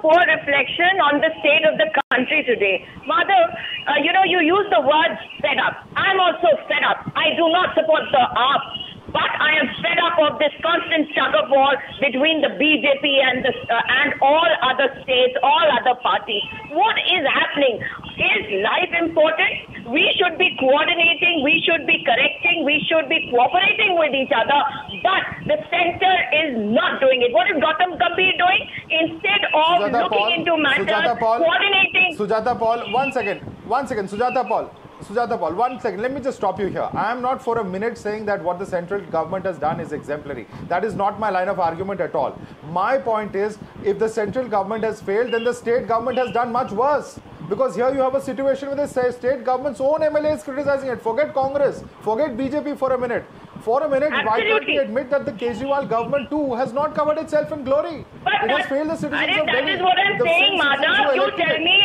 poor reflection on the state of the country today. Mother, uh, you know, you use the word fed up. I'm also fed up. I do not support the ARP. But I am fed up of this constant tug of war between the BJP and the uh, and all other states, all other parties. What is happening? Is life important? We should be coordinating. We should be correcting. We should be cooperating with each other. But the center is not doing it. What is Gautam Gambhir doing? Instead of Sujata looking Paul, into matters, Sujata Paul, coordinating. Sujata Paul, one second, one second, Sujata Paul. Sujata Paul, one second. Let me just stop you here. I am not for a minute saying that what the central government has done is exemplary. That is not my line of argument at all. My point is, if the central government has failed, then the state government has done much worse. Because here you have a situation with the state government's own MLA is criticizing it. Forget Congress, forget BJP for a minute. For a minute, why can't Absolutely. we admit that the Kejriwal government too has not covered itself in glory? But it has failed the citizens of that Delhi. is what I'm The saying, same citizens Madhav. who You elected tell it. me,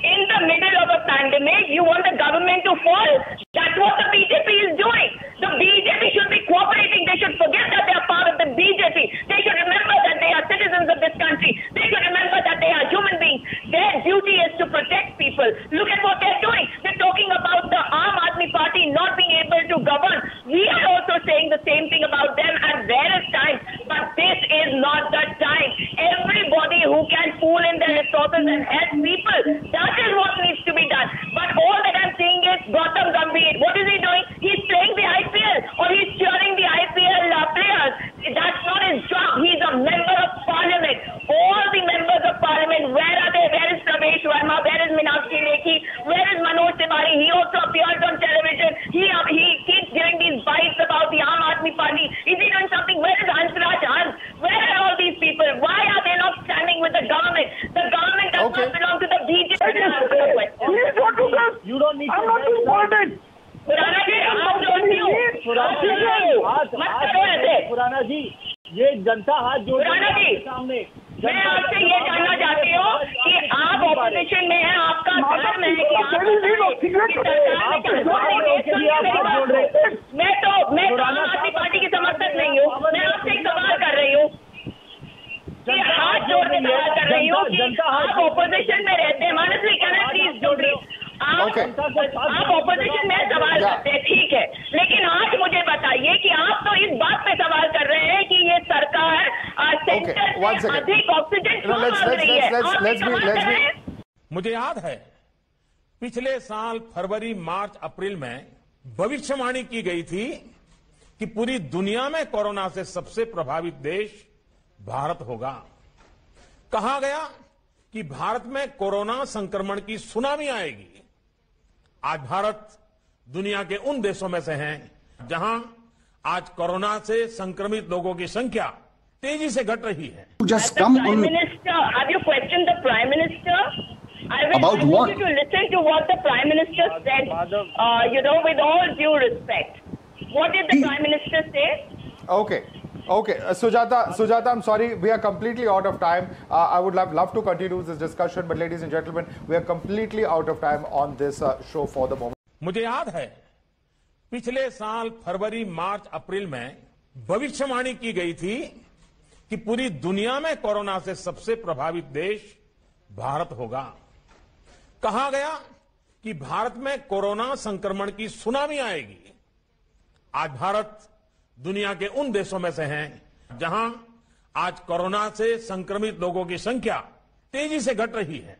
in the middle of a pandemic, you want the government to fall. That's what the BJP is doing. The BJP should be cooperating. They should forget that they are part of the BJP. They should remember that they are citizens of this country. They should remember that they are human beings. Their duty is to protect people. Look at what they're doing. They're talking about the Aam Aadmi Party not being able to govern. We are also saying the same thing about them at various times. But this is not the time. Everybody who can pool in their resources and help people, Aadmi Party. Is he doing something? Where is Hansraj Hans? Where are all these people? Why are they not standing with the government? The government does Okay. not belong to the BJP. Please don't do this. You don't need I'm to not doing politics. Khurana जी हाथ हूँ हूँ हाथ खुराना जी ये जनता हाथ जोड़ रही खुराना जी, सामने मैं आपसे ये जानना चाहती हूँ कि आप ऑपोजिशन में हैं आपका धर्म है कि आप मेरी लीड और सिगरेट कि सरकार ने क्या आप किया? के लिए आप मेरी हाथ बात जोड़ रहे हैं। मैं तो मैं तो खुराना आम आदमी साहब, पार्टी की समर्थक नहीं हूँ मैं आपसे एक सवाल कर रही हूँ कि जनता हाथ जोड़ के रही है, सवाल कर रही हूँ जनता- कि आप ऑपोजिशन में रहते हैं कैन हाथ प्लीज़ आप जोड़ रहे। आप. ऑपोजिशन में सवाल करते हैं ठीक है लेकिन आज मुझे बताइए कि आप तो इस बात पे सवाल कर रहे हैं कि ये सरकार सेंटर अधिक ऑक्सीजन? मुझे याद है पिछले साल फरवरी मार्च अप्रैल में भविष्यवाणी की गई थी कि पूरी दुनिया में कोरोना से सबसे प्रभावित देश भारत होगा कहा गया कि भारत में कोरोना संक्रमण की सुनामी आएगी। आज भारत दुनिया के उन देशों में से है जहाँ आज कोरोना से संक्रमित लोगों की संख्या तेज़ी से घट रही है। Prime minister I about to what the prime minister what is the prime minister set okay Okay, uh, Sujata, Sujata, I'm sorry, we are completely out of time. Uh, I would love, love to continue this discussion, but ladies and gentlemen, we are completely out of time on this uh, show for the moment. मुझे याद है पिछले साल फरवरी मार्च अप्रैल में भविष्यवाणी की गई थी कि पूरी दुनिया में कोरोना से सबसे प्रभावित देश भारत होगा कहा गया कि भारत में कोरोना संक्रमण की सुनामी आएगी आज भारत दुनिया के उन देशों में से हैं, जहाँ आज कोरोना से संक्रमित लोगों की संख्या तेज़ी से घट रही है।